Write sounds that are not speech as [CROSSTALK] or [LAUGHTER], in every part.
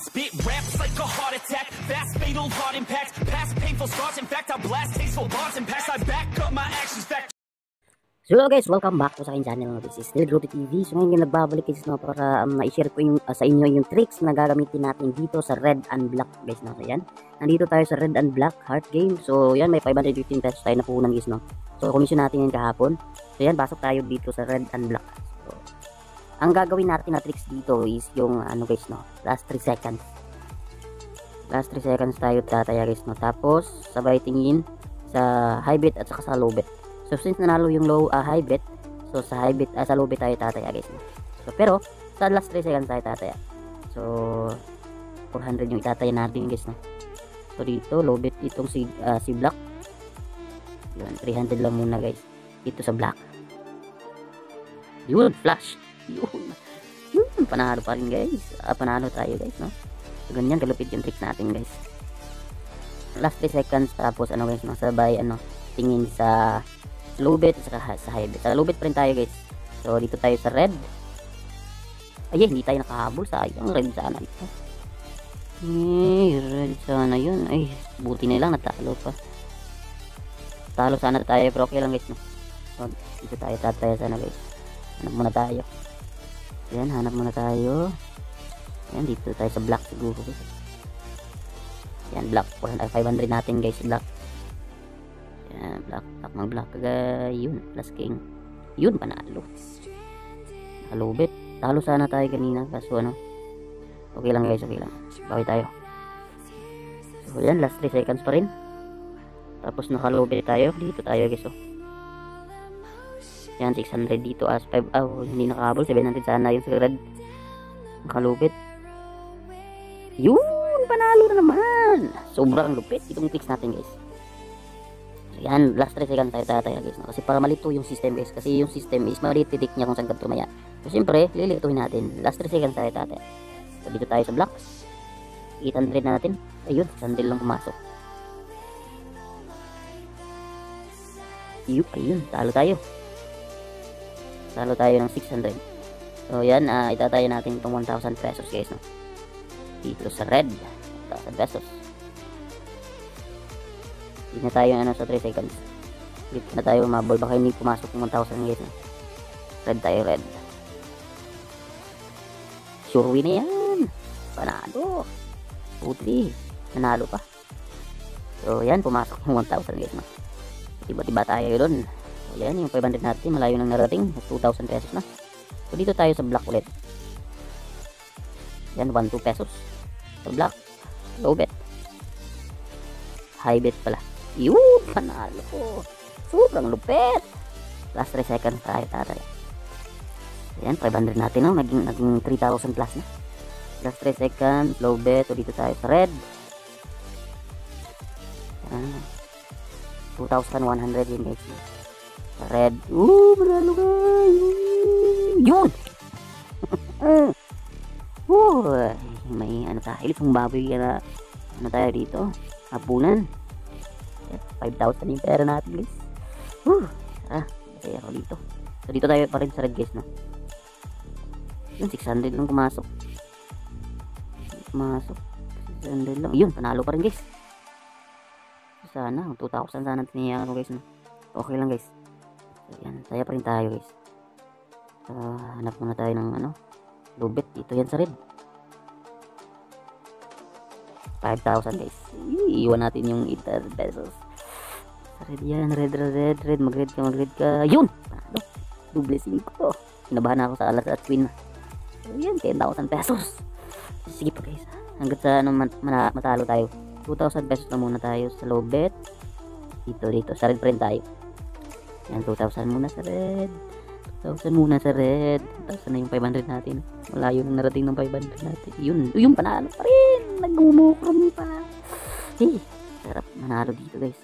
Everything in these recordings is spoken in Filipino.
spit raps like a heart attack. Fast, fatal, heart impact. Past painful scars. In fact, I blast tasteful bars and packs. I back up my actions. Fact. So hello guys, welcome back po sa aking channel. This is Still Groovy TV. So ngayon nagbabalik guys no, para um, ma-share ko yung, uh, sa inyo yung tricks na gagamitin natin dito sa Red and Black guys no. So yan, nandito tayo sa Red and Black Heart Game. So yan, may 515 pesos tayo na puhunan guys no. So komisyon natin yan kahapon. So yan, pasok tayo dito sa Red and Black. Ang gagawin natin na tricks dito is yung ano guys no, last 3 seconds. Last 3 seconds tayo tataya guys no. Tapos sabay tingin sa high bet at saka sa low bet. So since nanalo yung low uh, high bet, so sa high bet uh, sa low bet tayo tataya guys. So pero sa last 3 seconds tayo tataya. So 400 yung itataya natin guys no. So dito low bet itong si uh, si black. Yun 300 lang muna guys. Dito sa black. Yun flash. Yun. Yun panalo pa rin guys. Uh, panalo tayo guys no. So ganyan kalupit yung trick natin guys. Last 3 seconds tapos ano guys no sabay ano tingin sa low bet at saka sa high bet. Sa low bet pa rin tayo guys. So dito tayo sa red. Ay, hindi tayo nakahabol. Sayang, red sana ito. Eh, red sana yun. Ay, buti na lang natalo pa. Talo sana tayo pero okay lang guys. No? So, dito tayo tataya sana guys. Hanap muna tayo. Yan, hanap muna tayo. Yan, dito tayo sa black siguro guys. Yan, black. 500 natin guys, black. Yan, black, black, mag black. Yun, plus king. Yun, panalo. Halubit. Talo sana tayo kanina. Kaso ano. Okay lang guys, okay lang. Bawi tayo. So yan, last 3 seconds pa rin. Tapos nakalubit tayo. Dito tayo guys oh. Yan, 600 dito as 5. Oh, hindi nakahabol. 700 sana yung sa red. Nakalubit. Yun, panalo na naman. Sobrang lupit itong tricks natin guys. Yan, last 3 seconds tayo tataya guys. No? Kasi para malito yung system guys. Kasi yung system is malititik niya kung saan ka tumaya. So siyempre, lilituhin natin. Last 3 seconds tayo tataya. So dito tayo sa blocks. 800 na natin. Ayun, sandal lang pumasok. Yup, ayun, talo tayo. Talo tayo ng 600. So yan, uh, itatayo natin itong 1,000 pesos guys. No? Dito sa red. 1,000 pesos. Hindi na tayo ano sa 3 seconds. Dito na tayo umabol. Baka hindi pumasok yung 1,000 guys. No? Red tayo, red. Sure win na yan. Panalo. Putri. Nanalo pa. So yan, pumasok yung 1,000 guys. No? Tiba-tiba tayo doon. So yan, yung 500 natin. Malayo nang narating. 2,000 pesos na. So dito tayo sa black ulit. Yan, 1, 2 pesos. Sa black. Low bet. High bet pala. Yun, panalo ko. Sobrang lupet. Last 3 seconds tayo tatay. Ayan, 500 natin no? naging, naging 3,000 plus na. Last 3 seconds, low bet. So dito tayo sa red. Ayan. 2,100 yun guys. Red. Ooh, manalo ka. Yun! [LAUGHS] Ooh, may ano tayo. Itong baboy na ano tayo dito. Hapunan. 5,000 yung pera natin guys. Woo! Ah, ako dito. So dito tayo pa rin sa red guys no. Yun, 600 lang kumasok. Kumasok. 600 lang. Yun, panalo pa rin guys. Sana, 2,000 sana tiniyakan ko guys no. Okay lang guys. So yan, saya pa rin tayo guys. So, hanap muna tayo ng ano. Lubit. Dito yan sa red. 5,000 guys. Iiwan natin yung 800 pesos. Red yan, red, red, red, red, mag-red ka, mag-red ka. Yun! Ano? Double 5. Kinabahan ako sa alas at twin. So, yan, 10,000 pesos. Sige po guys. Hanggat sa ano, mat matalo tayo. 2,000 pesos na muna tayo sa low bet. Dito, dito. Sa red pa rin tayo. Yan, 2,000 muna sa red. 2,000 muna sa red. 2,000 na yung 500 natin. Malayo nang narating ng 500 natin. Yun, yung panalo pa rin. Nagmumukram pa. Hey, sarap manalo dito guys.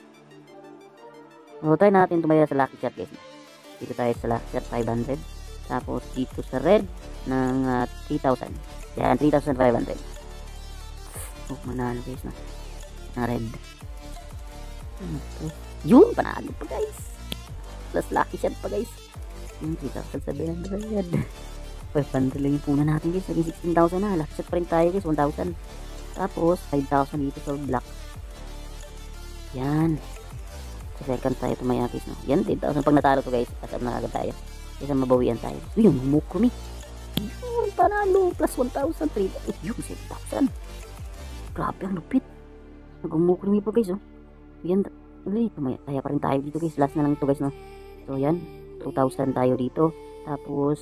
So, try natin tumaya sa lucky shot guys. Dito tayo sa lucky shot 500. Tapos dito sa red ng uh, 3,000. Yan, 3,500. Oh, manalo guys na. Na red. Okay. Yun, panalo pa guys. Plus lucky shot pa guys. Yung 3,700. 500 lang yung puna natin guys. Naging 16,000 na. Last shot pa rin tayo guys. 1,000. Tapos, 5,000 dito sa black. Yan. Sa second tayo tumaya guys. No? Yan, 10,000. Pag natalo to guys, asap na agad tayo. Kasi mabawian tayo. Uy, yung mumukumi. Yun, panalo. Plus 1,000. 3,000. Yun, 7,000. Grabe ang lupit. Nag-umukumi pa guys. Oh. Yan. Ulit, tumaya pa rin tayo dito guys. Last na lang ito guys. No? So, yan. 2,000 tayo dito. Tapos,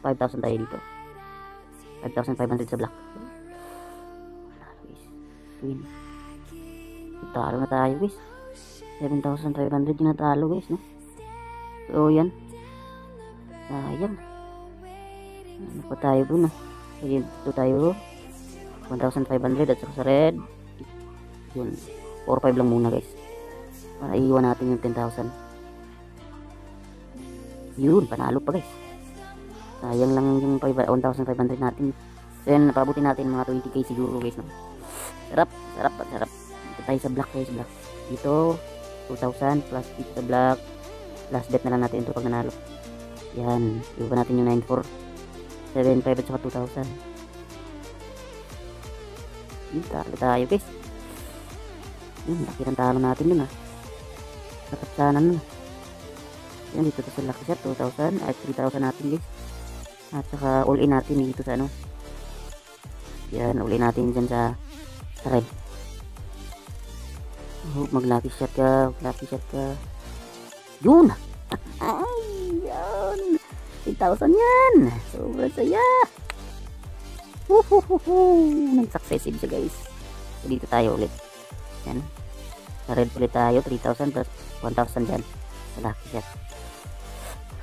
5,000 tayo dito. 5,500 sa black. Win. Talo na tayo guys. 7,500 yung natalo guys, no? So, yan. Sayang. Ano pa tayo dun, no? So, dito tayo. 1,500 at saka sa red. Yun. 4-5 lang muna guys. Para iiwan natin yung 10,000. Yun, panalo pa guys. Sayang lang yung 5 1,500 natin. So yan, napabuti natin mga 20k siguro guys. No? Sarap, sarap, sarap. Dito tayo sa black guys, black. Dito, 2,000 plus dito sa black. Last bet na lang natin ito pag nanalo. Yan, iba natin yung 9,4. 7,500 at saka 2,000. Yun, talo tayo guys. Yun, laki ng talo natin dun ah. Sarap sana nun. Yan, dito to sa lucky shot, 2,000 at 3,000 natin guys. At saka all in natin dito sa ano. Yan, all in natin dyan sa, sa red. Oh, mag lucky shot ka, lucky shot ka. Yun! Ay, yan! 3,000 yan! Sobrang saya! Woohoo! Nag-successive siya guys. So, dito tayo ulit. Yan. Sa red ulit tayo, 3,000 plus 1,000 dyan. Lucky shot.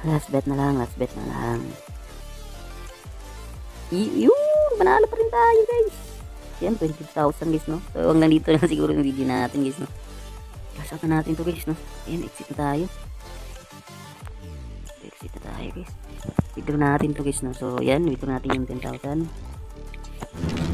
Last bet na lang, last bet na lang. Y- yun! Manalo pa rin tayo guys. Yan, 20,000 guys, no? So, hanggang dito na [LAUGHS] siguro yung video natin guys, no? Cash na natin to guys, no? Yan, exit na tayo. Exit na tayo guys. Withdraw natin to guys, no? So, yan, withdraw natin yung 10,000.